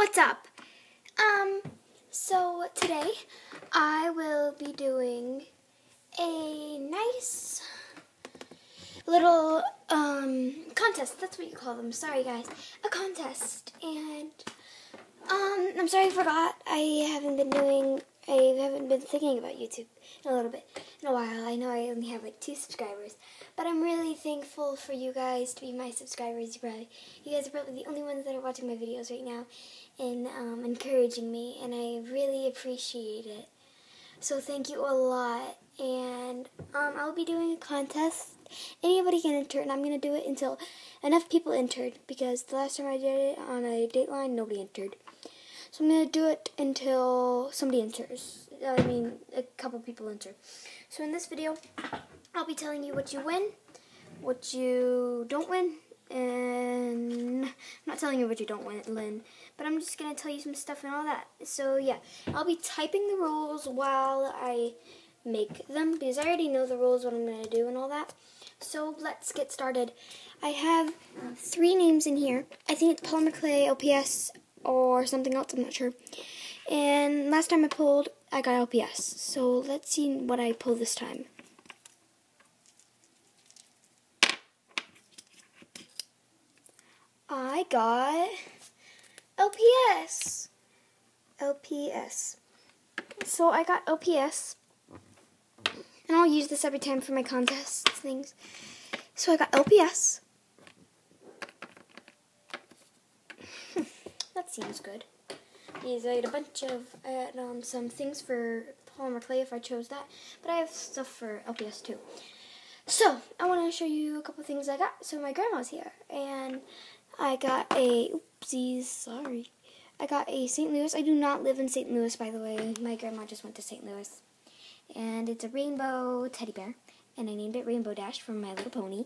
what's up? Um, so today I will be doing a nice little um contest. That's what you call them. Sorry guys, a contest. And um, I'm sorry I forgot. I haven't been doing. I haven't been thinking about YouTube in a little bit, in a while. I know I only have like two subscribers, but I'm really thankful for you guys to be my subscribers. You probably, you guys are probably the only ones that are watching my videos right now, and um, encouraging me, and I really appreciate it. So thank you a lot, and um, I'll be doing a contest. Anybody can enter, and I'm gonna do it until enough people entered. Because the last time I did it on a Dateline, nobody entered. So I'm to do it until somebody enters. I mean, a couple people enter. So in this video, I'll be telling you what you win, what you don't win, and I'm not telling you what you don't win, Lynn, but I'm just going to tell you some stuff and all that. So yeah, I'll be typing the rules while I make them, because I already know the rules, what I'm going to do and all that. So let's get started. I have three names in here. I think it's polymer clay, LPS, or something else, I'm not sure. And last time I pulled, I got LPS. So let's see what I pull this time. I got LPS. LPS. So I got LPS. And I'll use this every time for my contests things. So I got LPS. that seems good. These I had a bunch of had, um, some things for polymer clay if I chose that, but I have stuff for LPS too. So I want to show you a couple things I got. So my grandma's here, and I got a oopsies, sorry. I got a St. Louis. I do not live in St. Louis, by the way. My grandma just went to St. Louis, and it's a rainbow teddy bear, and I named it Rainbow Dash from My Little Pony.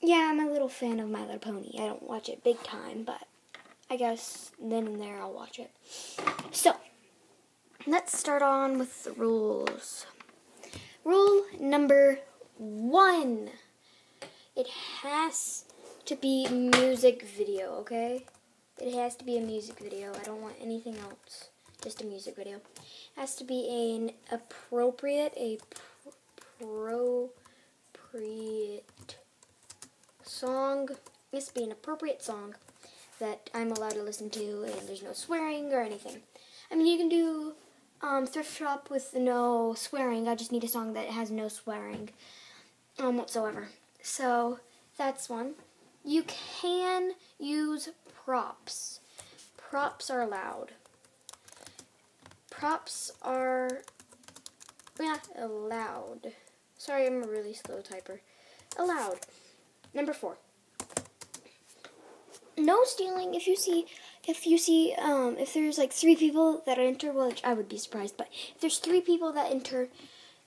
Yeah, I'm a little fan of My Little Pony. I don't watch it big time, but I guess then and there I'll watch it. So, let's start on with the rules. Rule number one. It has to be music video, okay? It has to be a music video. I don't want anything else. Just a music video. It has to be an appropriate, a appropriate song. It has to be an appropriate song that I'm allowed to listen to, and there's no swearing or anything. I mean, you can do um, thrift shop with no swearing. I just need a song that has no swearing um, whatsoever. So that's one. You can use props. Props are allowed. Props are not allowed. Sorry, I'm a really slow typer. Allowed. Number four no stealing. If you see, if you see, um, if there's like three people that enter, well, I would be surprised. But if there's three people that enter,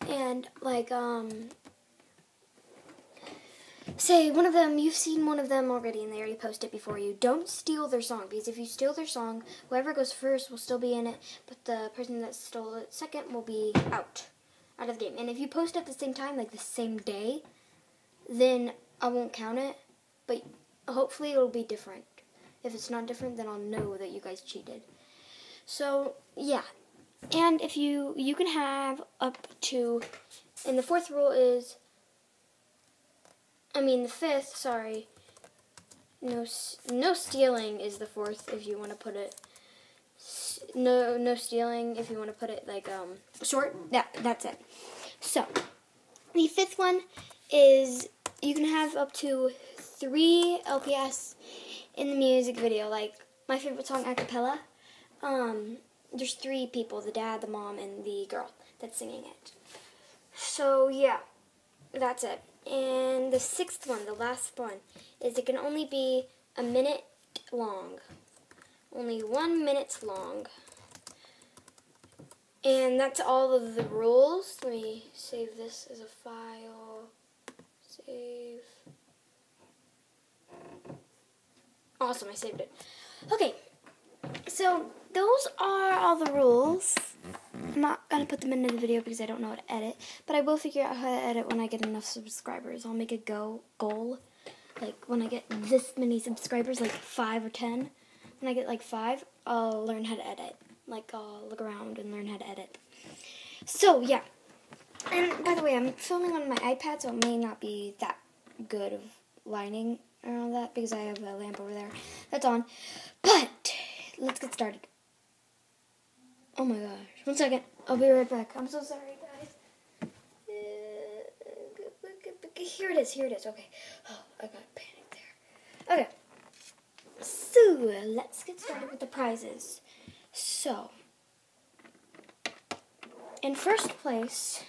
and like, um, say one of them, you've seen one of them already, and they already posted before you. Don't steal their song because if you steal their song, whoever goes first will still be in it, but the person that stole it second will be out, out of the game. And if you post at the same time, like the same day, then I won't count it. But hopefully it'll be different. If it's not different, then I'll know that you guys cheated. So, yeah. And if you, you can have up to, and the fourth rule is, I mean the fifth, sorry, no, no stealing is the fourth if you want to put it, no, no stealing if you want to put it like, um, short, yeah, that's it. So, the fifth one is you can have up to three LPS in the music video. Like my favorite song, acapella. Um, there's three people: the dad, the mom, and the girl that's singing it. So yeah, that's it. And the sixth one, the last one, is it can only be a minute long. Only one minute long. And that's all of the rules. Let me save this as a file. Save. Awesome, I saved it. Okay, so those are all the rules. I'm not going to put them into the video because I don't know how to edit, but I will figure out how to edit when I get enough subscribers. I'll make a go goal, like when I get this many subscribers, like 5 or 10, when I get like five, I'll learn how to edit. Like I'll look around and learn how to edit. So yeah. And by the way, I'm filming on my iPad, so it may not be that good of lighting around that because I have a lamp over there that's on. But let's get started. Oh my gosh. One second. I'll be right back. I'm so sorry, guys. Here it is. Here it is. Okay. Oh, I got panic there. Okay. So, let's get started with the prizes. So, in first place,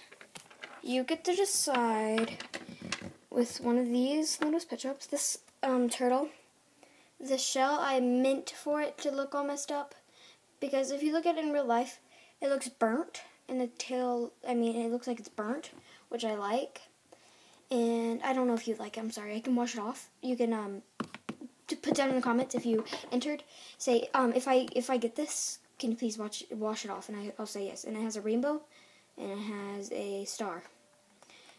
you get to decide with one of these little pet shops. This um, turtle, the shell, I meant for it to look all messed up because if you look at it in real life, it looks burnt, and the tail, I mean, it looks like it's burnt, which I like. And I don't know if you like it. I'm sorry. I can wash it off. You can um put down in the comments if you entered. Say um if I if I get this, can you please watch wash it off? And I, I'll say yes. And it has a rainbow, and it has a star.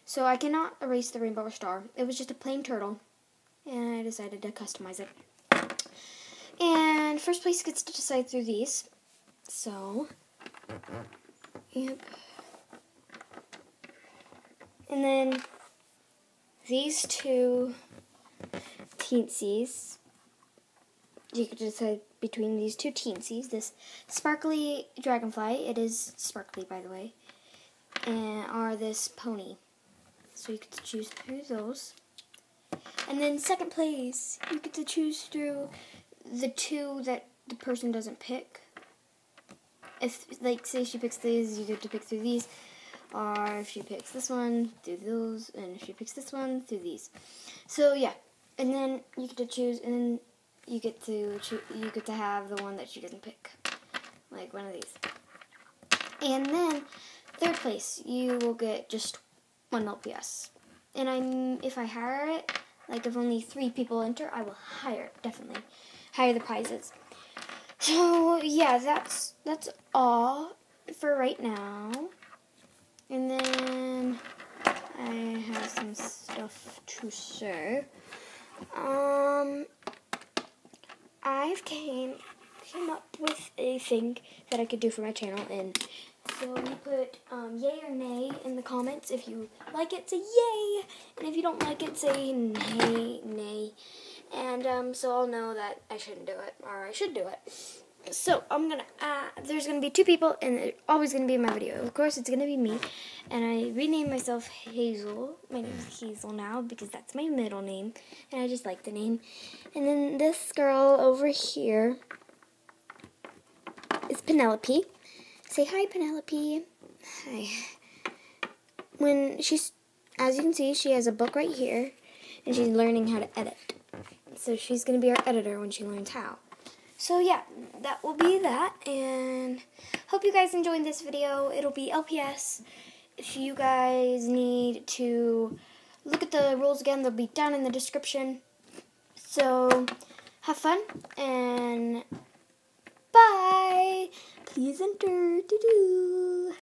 So I cannot erase the rainbow star. It was just a plain turtle, and I decided to customize it. And first place gets to decide through these. So, yep. And then these two teensies, you could decide between these two teensies. This sparkly dragonfly, it is sparkly by the way, and are this pony. So you get to choose through those. And then second place, you get to choose through the two that the person doesn't pick. If, like, say she picks these, you get to pick through these. Or if she picks this one, through those. And if she picks this one, through these. So, yeah. And then you get to choose, and then you get to you get to have the one that she doesn't pick. Like one of these. And then, third place, you will get just one LPS. And I'm if I hire it, like if only three people enter, I will hire it, definitely. Hire the prizes. So yeah, that's that's all for right now. And then I have some stuff to say. Um I've came came up with a thing that I could do for my channel and so you put um, yay or nay in the comments. If you like it, say yay. And if you don't like it, say nay, nay. And um, so I'll know that I shouldn't do it, or I should do it. So I'm gonna, there's gonna be two people, and it's always gonna be in my video. Of course, it's gonna be me. And I renamed myself Hazel. My name is Hazel now because that's my middle name, and I just like the name. And then this girl over here is Penelope. Say hi, Penelope. Hi. When she's, as you can see, she has a book right here, and she's learning how to edit. So she's going to be our editor when she learns how. So yeah, that will be that, and hope you guys enjoyed this video. It'll be LPS. If you guys need to look at the rules again, they'll be down in the description. So, have fun, and bye! Please enter. Doo -doo.